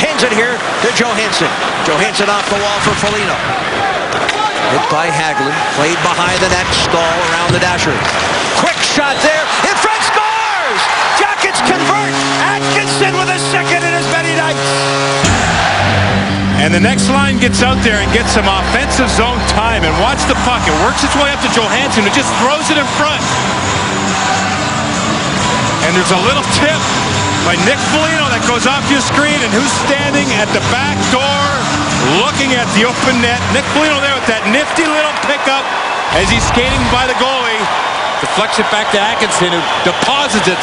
hands it here to Johansen. Johansen off the wall for Foligno. Hit by Hagelin. Played behind the net. Stall around the dasher. Quick shot there. In front scores! Jackets convert. Atkinson with a second in his Benny Knights. And the next line gets out there and gets some offensive zone time. And watch the puck. It works its way up to Johansen, who just throws it in front. And there's a little tip by Nick Foligno that goes off your screen. And who's standing at the back door looking at the open net? Nick Foligno there with that nifty little pickup as he's skating by the goalie. Deflects it back to Atkinson, who deposits it